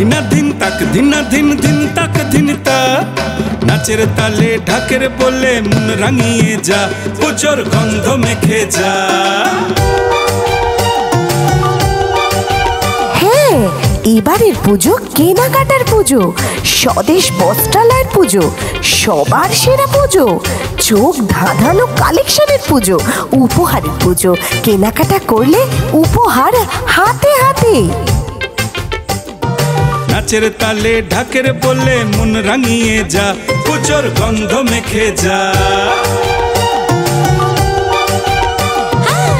ধিনা ধিন তাক ধিনা ধিন ধিন তাক ধিন তা। নাচের তালে ঢাকের বলে মন রাঙিয়ে যা পুজোর গন্ধ মেখে যা। হ্যাঁ এবারের পুজো কেনাকাটার পুজো, স্বদেশ বস্ত্রালয়ের পুজো, সবার সেরা পুজো, চোখ ধাঁধানো কালেকশনের পুজো, উপহারের পুজো, কেনাকাটা করলে উপহার হাতে হাতে। নাচের তালে ঢাকের বলে মন রাঙিয়ে যা পুজোর গন্ধ মেখে যা।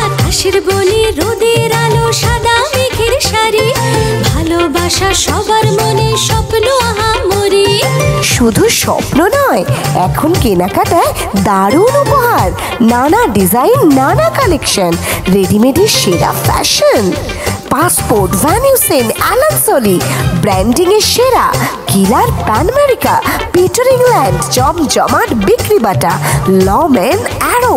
আকাশের বলি রোদের আলো, সাদা মেঘের শাড়ি ভালোবাসা সবার মনে স্বপ্ন আহামরি। শুধু স্বপ্ন নয়, এখন কেনাকাটায় দারুণ উপহার, নানা ডিজাইন, নানা কালেকশন রেডিমেডের সেরা fashion Passport Van Heusen Allen Solly branding এর সেরা Killer Pan America Peter England জমজমাট বিক্রি বাটা লমেন অ্যারো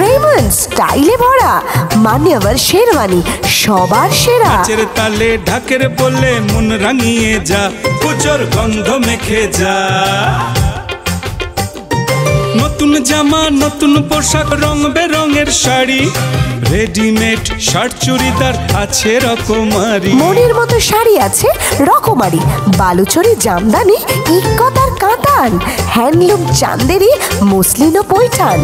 রেমন্ড স্টাইলে ভরা মান্যবর শেরওয়ানি সবার সেরা নাচের তালে ঢাকের বলে মন রাঙিয়ে যা পুজোর গন্ধ মেখে যা। নতুন জামা, নতুন পোশাক, রং বেরঙের শাড়ি। রেডিমেড শার্ট চুড়িদার আছে রকমারি। মনের মতো শাড়ি আছে রকমারি। বালুচরি, জামদানি ইক্কতার কাতান হ্যান্ডলুম চান্দেরি মসলিন ও পৈঠান।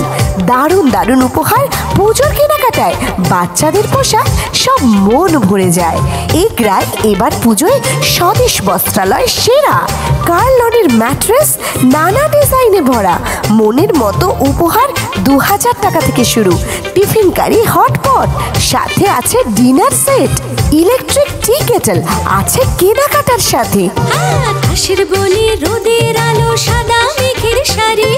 দারুণ দারুণ উপহার পুজোর কেনাকাটায়। বাচ্চাদের পোশাক সব মন ভরে যায়। এগরায় এবার পুজোয় স্বদেশ বস্ত্রালয় সেরা। কার্লনের ম্যাট্রেস? নানা ডিজাইনে ভরা। মনের মতো উপহার দু হাজার টাকা থেকে শুরু। Tiffin carry hotpot. সাথে আছে dinner set. Electric tea kettle. আছে কেনাকাটার সাথে। আকাশের বলি রোদের আলো, সাদা মেঘের শাড়ি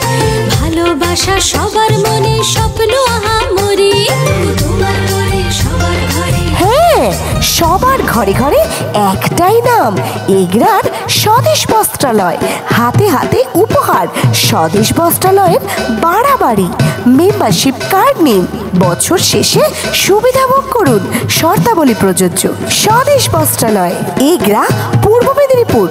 ভালোবাসা সবার মনে, স্বপ্ন ঘরে হ্যাঁ সবার ঘরে ঘরে একটাই নাম, এগরার স্বদেশ বস্ত্রালয়। হাতে হাতে উপহার, স্বদেশ বস্ত্রালয়ের বাড়াবাড়ি। মেম্বারশিপ কার্ড নিন। বছর শেষে সুবিধা ভোগ করুন। শর্তাবলী প্রযোজ্য। স্বদেশ বস্ত্রালয়, এগরা, পূর্ব মেদিনীপুর।